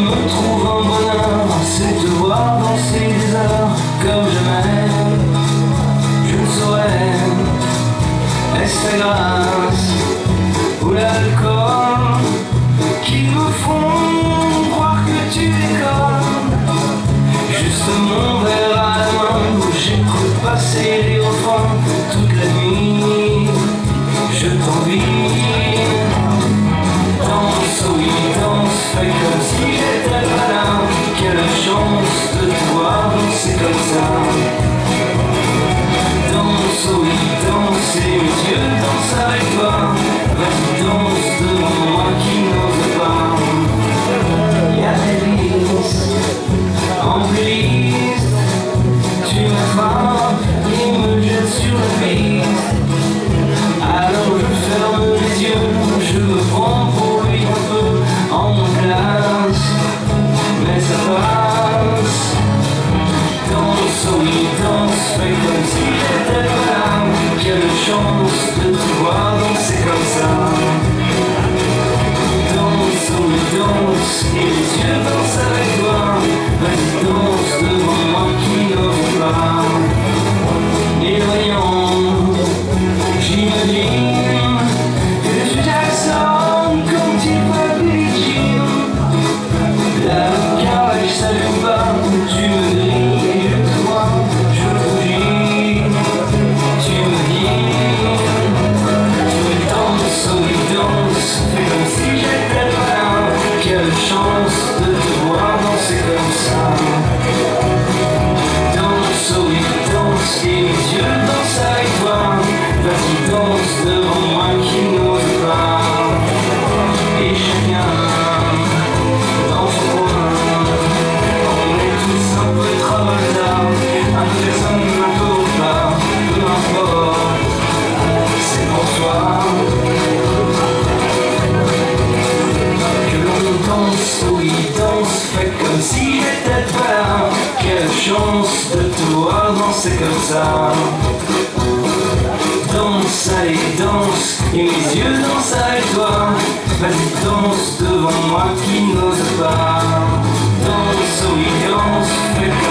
me trouve un bonheur, c'est de voir danser des heures comme je m'aime, je le saurais. Est-ce la grâce ou l'alcool qui me font croire que tu décolles Juste mon verre à la main où j'ai cru passer les fim. Même si j'étais pas là, quelle chance de te voir danser comme ça. Danse, oh oui, danse et mes yeux dansent avec toi. Vas-y, danse devant moi, qui n'ose. c'est comme ça. Danse, allez danse, et mes yeux dansent avec toi Vas-y danse devant moi qui n'ose pas. Danse, oui danse, fais